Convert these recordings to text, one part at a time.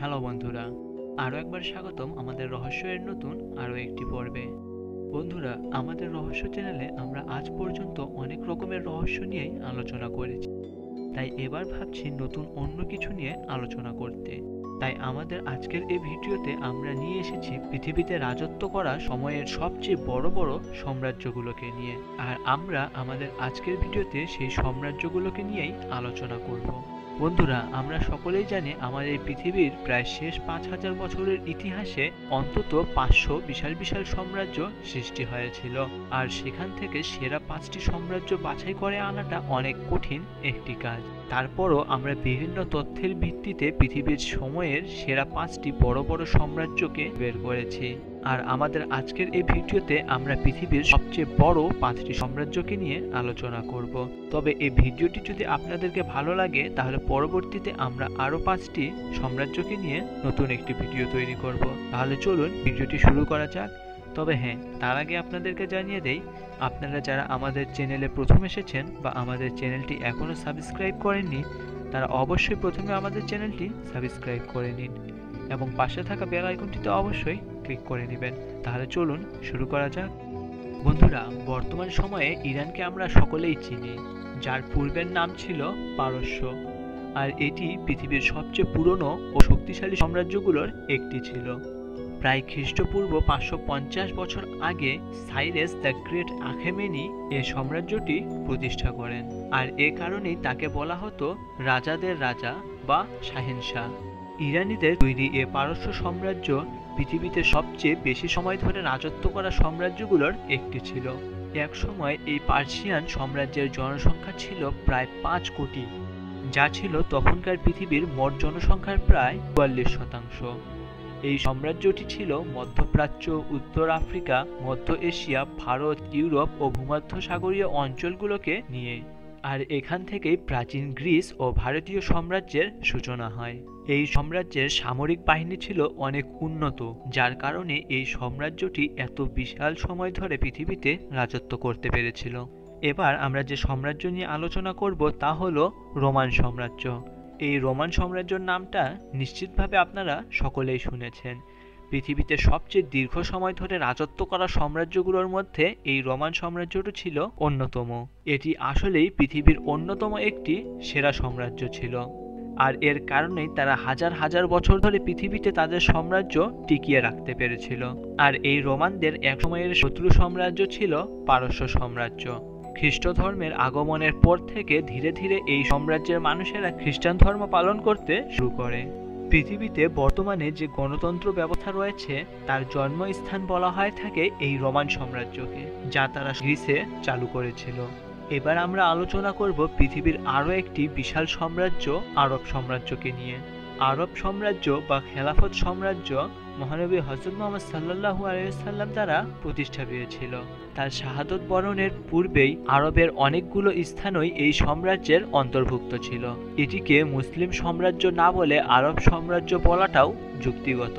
Hello বন্ধুরা আরও একবার স্বাগতম আমাদের রহস্যের নতুন আরও একটি পর্বে। বন্ধুরা, আমাদের রহস্য চ্যানেলে আমরা আজ পর্যন্ত অনেক রকমের রহস্য নিয়েই আলোচনা করেছি। তাই এবার ভাবছি নতুন অন্য কিছু নিয়ে আলোচনা করতে। তাই আমাদের আজকের এই ভিডিওতে আমরা নিয়ে এসেছি পৃথিবীতে রাজত্ব করা সময়ের সবচেয়ে বড় বড় সাম্রাজ্যগুলোকে নিয়ে। আর আমরা আমাদের আজকের ভিডিওতে সেই সাম্রাজ্যগুলোকে নিয়েই আলোচনা করব। বন্ধুরা, আমরা সকলেই জানি আমাদের পৃথিবীর প্রায় শেষ পাঁচ হাজার বছরের ইতিহাসে অন্তত পাঁচশো বিশাল বিশাল সাম্রাজ্য সৃষ্টি হয়েছিল। আর সেখান থেকে সেরা পাঁচটি সাম্রাজ্য বাছাই করে আনাটা অনেক কঠিন একটি কাজ। তারপরও আমরা বিভিন্ন তথ্যের ভিত্তিতে পৃথিবীর সময়ের সেরা পাঁচটি বড় বড় সাম্রাজ্যকে বের করেছি। আর আমাদের আজকের এই ভিডিওতে আমরা পৃথিবীর সবচেয়ে বড় পাঁচটি সাম্রাজ্যকে নিয়ে আলোচনা করব। তবে এই ভিডিওটি যদি আপনাদেরকে ভালো লাগে, তাহলে পরবর্তীতে আমরা আরও পাঁচটি সাম্রাজ্যকে নিয়ে নতুন একটি ভিডিও তৈরি করব। তাহলে চলুন, ভিডিওটি শুরু করা যাক। তবে হ্যাঁ তার আগে আপনাদেরকে জানিয়ে দেই, আপনারা যারা আমাদের চ্যানেলে প্রথম এসেছেন বা আমাদের চ্যানেলটি এখনও সাবস্ক্রাইব করেননি, তারা অবশ্যই প্রথমে আমাদের চ্যানেলটি সাবস্ক্রাইব করে নিন এবং পাশে থাকা বেল আইকনটিতে অবশ্যই ক্লিক করে নেবেন। তাহলে চলুন শুরু করা যাক। বন্ধুরা, বর্তমান সময়ে ইরানকে আমরা সকলেই চিনি, যার পূর্বের নাম ছিল পারস্য, আর এটি পৃথিবীর সবচেয়ে পুরনো ও শক্তিশালী সাম্রাজ্যগুলোর একটি ছিল। খ্রিস্টপূর্ব পাঁচশো পঞ্চাশ বছর আগে সাইরেস দ্য গ্রেট আখেমেনি এ সাম্রাজ্যটি প্রতিষ্ঠা করেন। আর এ কারণেই তাকে বলা হতো রাজাদের রাজা বা শাহেনশাহ। ইরানিদের তৈরি এ পারস্য সাম্রাজ্য পৃথিবীতে সবচেয়ে বেশি সময় ধরে রাজত্ব করা সাম্রাজ্যগুলোর একটি ছিল। এক সময় এই পার্সিয়ান সাম্রাজ্যের জনসংখ্যা ছিল প্রায় পাঁচ কোটি, যা ছিল তখনকার পৃথিবীর মোট জনসংখ্যার প্রায় চুয়াল্লিশ শতাংশ। এই সাম্রাজ্যটি ছিল মধ্যপ্রাচ্য, উত্তর আফ্রিকা, মধ্য এশিয়া, ভারত, ইউরোপ ও ভূমধ্য সাগরীয় অঞ্চলগুলোকে নিয়ে। আর এখান থেকেই প্রাচীন গ্রিস ও ভারতীয় সাম্রাজ্যের সূচনা হয়। এই সাম্রাজ্যের সামরিক বাহিনী ছিল অনেক উন্নত, যার কারণে এই সাম্রাজ্যটি এত বিশাল সময় ধরে পৃথিবীতে রাজত্ব করতে পেরেছিল। এবার আমরা যে সাম্রাজ্য নিয়ে আলোচনা করব তা হলো রোমান সাম্রাজ্য। এই রোমান সাম্রাজ্যের নামটা নিশ্চিতভাবে আপনারা সকলেই শুনেছেন। পৃথিবীতে সবচেয়ে দীর্ঘ সময় ধরে রাজত্ব করা সাম্রাজ্যগুলোর মধ্যে এই রোমান সাম্রাজ্যটি ছিল অন্যতম। এটি আসলেই পৃথিবীর অন্যতম একটি সেরা সাম্রাজ্য ছিল। আর এর কারণেই তারা হাজার হাজার বছর ধরে পৃথিবীতে তাদের সাম্রাজ্য টিকিয়ে রাখতে পেরেছিল। আর এই রোমানদের এক সময়ের শত্রু সাম্রাজ্য ছিল পারস্য সাম্রাজ্য। খ্রিস্ট ধর্মের আগমনের পর থেকে ধীরে ধীরে এই সাম্রাজ্যের মানুষেরা খ্রিস্টান ধর্ম পালন করতে শুরু করে। পৃথিবীতে বর্তমানে যে গণতন্ত্র ব্যবস্থা রয়েছে, তার জন্মস্থান বলা হয় থাকে এই রোমান সাম্রাজ্যকে, যা তারা গ্রিসে চালু করেছিল। এবার আমরা আলোচনা করব পৃথিবীর আরও একটি বিশাল সাম্রাজ্য আরব সাম্রাজ্যকে নিয়ে। আরব সাম্রাজ্য বা খেলাফত সাম্রাজ্য মহানবী হজরত মোহাম্মদ সাল্লাহু আলাইসাল্লাম দ্বারা প্রতিষ্ঠা পেয়েছিল তার শাহাদত বরণের পূর্বেই আরবের অনেকগুলো স্থানই এই সাম্রাজ্যের অন্তর্ভুক্ত ছিল। এটিকে মুসলিম সাম্রাজ্য না বলে আরব সাম্রাজ্য বলাটাও যুক্তিগত।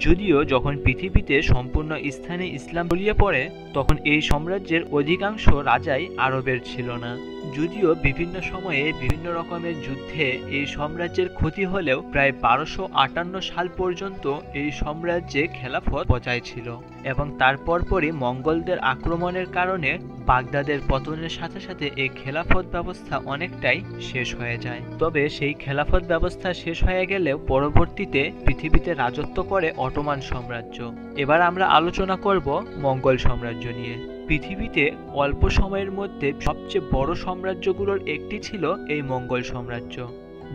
যদিও যখন পৃথিবীতে সম্পূর্ণ স্থানে ইসলাম ছড়িয়ে পড়ে, তখন এই সাম্রাজ্যের অধিকাংশ রাজাই আরবের ছিল না। যদিও বিভিন্ন সময়ে বিভিন্ন রকমের যুদ্ধে এই সাম্রাজ্যের ক্ষতি হলেও প্রায় বারোশো আটান্ন সাল পর্যন্ত এই সাম্রাজ্যে খেলাফত বজায় ছিল এবং তারপর পরই মঙ্গলদের আক্রমণের কারণে বাগদাদের পতনের সাথে সাথে এই খেলাফত ব্যবস্থা অনেকটাই শেষ হয়ে যায়। তবে সেই খেলাফত ব্যবস্থা শেষ হয়ে গেলেও পরবর্তীতে পৃথিবীতে রাজত্ব করে অটোমান সাম্রাজ্য। এবার আমরা আলোচনা করব মঙ্গল সাম্রাজ্য নিয়ে। পৃথিবীতে অল্প সময়ের মধ্যে সবচেয়ে বড় সাম্রাজ্যগুলোর একটি ছিল এই মঙ্গল সাম্রাজ্য,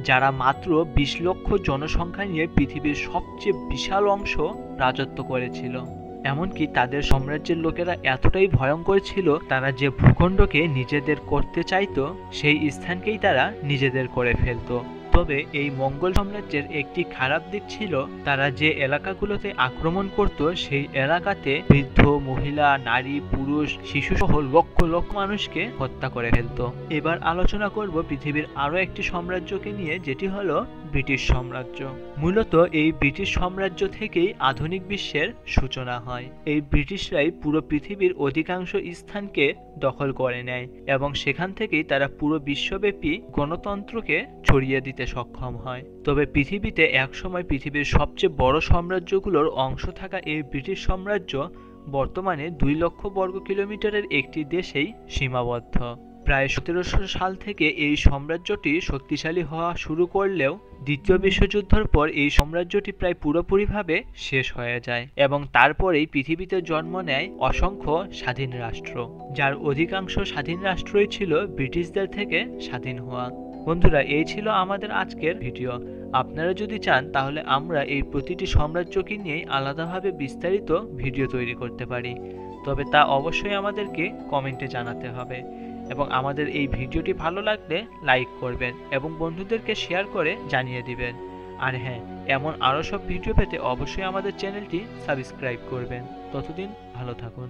যারা মাত্র বিশ লক্ষ জনসংখ্যা নিয়ে পৃথিবীর সবচেয়ে বিশাল অংশ রাজত্ব করেছিল। এমনকি তাদের সাম্রাজ্যের লোকেরা এতটাই ভয়ঙ্কর ছিল, তারা যে ভূখণ্ডকে নিজেদের করতে চাইতো, সেই স্থানকেই তারা নিজেদের করে ফেলতো। তবে এই মঙ্গল সাম্রাজ্যের একটি খারাপ দিক ছিল তারা যে এলাকাগুলোতে আক্রমণ করত, সেই এলাকাতে বৃদ্ধ, মহিলা, নারী, পুরুষ শিশু সহ লক্ষ লক্ষ মানুষকে হত্যা করে ফেলত। এবার আলোচনা করব পৃথিবীর আরও একটি সাম্রাজ্যকে নিয়ে, যেটি হলো ব্রিটিশ সাম্রাজ্য। মূলত এই ব্রিটিশ সাম্রাজ্য থেকেই আধুনিক বিশ্বের সূচনা হয়। এই ব্রিটিশরাই পুরো পৃথিবীর অধিকাংশ স্থানকে দখল করে নেয় এবং সেখান থেকেই তারা পুরো বিশ্বব্যাপী গণতন্ত্রকে ছড়িয়ে দিতে সক্ষম হয়। তবে পৃথিবীতে একসময় পৃথিবীর সবচেয়ে বড় সাম্রাজ্যগুলোর অংশ থাকা এই ব্রিটিশ সাম্রাজ্য বর্তমানে দুই লক্ষ বর্গ কিলোমিটারের একটি দেশেই সীমাবদ্ধ। প্রায় সতেরোশো সাল থেকে এই সাম্রাজ্যটি শক্তিশালী হওয়া শুরু করলেও দ্বিতীয় বিশ্বযুদ্ধের পর এই সাম্রাজ্যটি প্রায় পুরোপুরিভাবে শেষ হয়ে যায় এবং তারপরেই পৃথিবীতে জন্ম নেয় অসংখ্য স্বাধীন রাষ্ট্র, যার অধিকাংশ স্বাধীন রাষ্ট্রই ছিল ব্রিটিশদের থেকে স্বাধীন হওয়া। বন্ধুরা, এই ছিল আমাদের আজকের ভিডিও। আপনারা যদি চান, তাহলে আমরা এই প্রতিটি সাম্রাজ্যকে নিয়েই আলাদাভাবে বিস্তারিত ভিডিও তৈরি করতে পারি। তবে তা অবশ্যই আমাদেরকে কমেন্টে জানাতে হবে। এবং আমাদের এই ভিডিওটি ভালো লাগলে লাইক করবেন এবং বন্ধুদেরকে শেয়ার করে জানিয়ে দিবেন। আর হ্যাঁ এমন আরও সব ভিডিও পেতে অবশ্যই আমাদের চ্যানেলটি সাবস্ক্রাইব করবেন। ততদিন ভালো থাকুন।